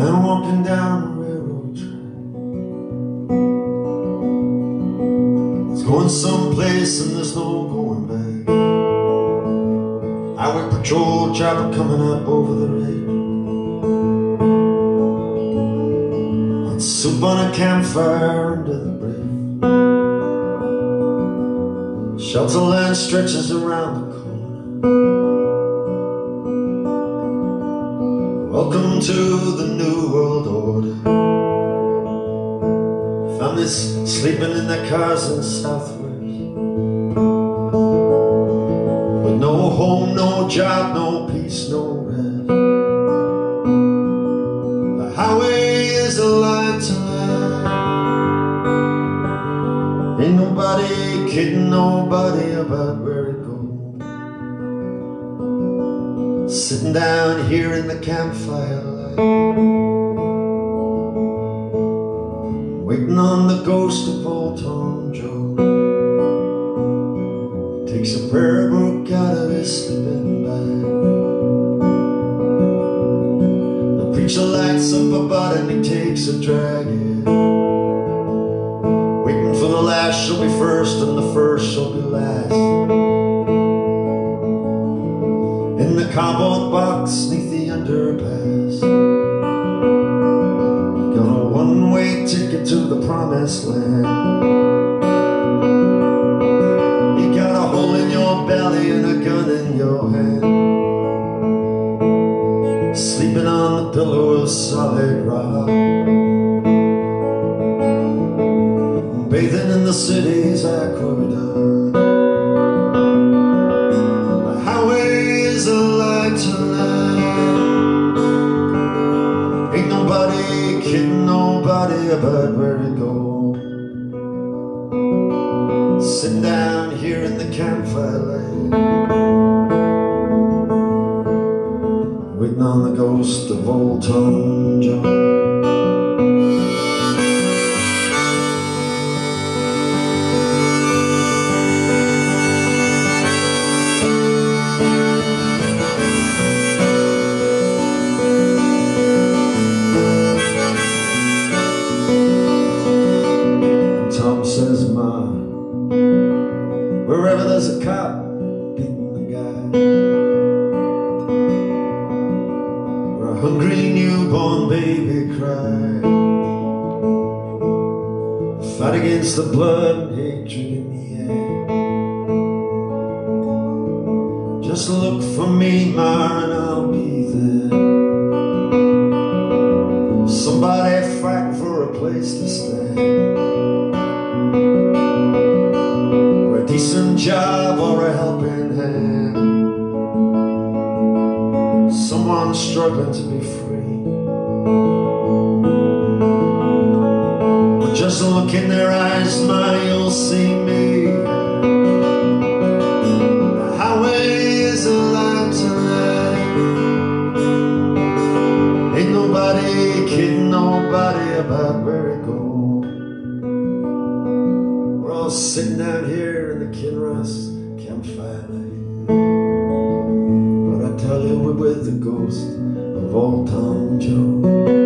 and walking down the railroad track. It's going someplace and there's no going back. Highway patrol chopper coming up over the ridge. I'd soup on a campfire under the bridge. Shelter land stretches around the corner. Welcome to the new world order. Families sleeping in their cars in the southwest. With no home, no job, no peace, no rest. The highway is a line to land. Ain't nobody kidding nobody about where Sitting down here in the campfire light. Waiting on the ghost of old Tom Joad. Takes a prayer book out of his sleeping bag. The preacher lights up a butt and he takes a drag. Waiting for the last shall be first and the first shall be last. The cardboard box neath the underpass. Got a one-way ticket to the promised land. You got a hole in your belly and a gun in your hand. Sleeping on the pillow of solid rock. Bathing in the city's aqueduct. Nobody about where to go. Sitting down here in the campfire light. Waiting on the ghost of old Tom Joad. Hungry newborn baby cry, fight against the blood and hatred in the air. Just look for me, Ma, and I'll be there. Somebody fighting for a place to stay or a decent job or a helping hand. Struggling to be free. But just look in their eyes, my, you'll see me. The highway is a light tonight. Ain't nobody kidding nobody about where it goes. We're all sitting down here in the Kinross We're with the ghost of old Tom Joad.